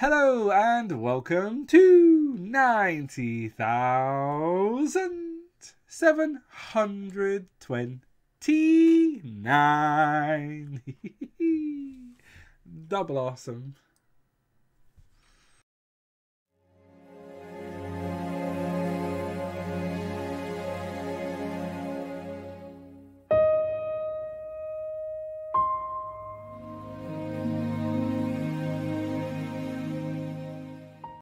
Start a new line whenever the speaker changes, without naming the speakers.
Hello and welcome to 90,729. Double awesome.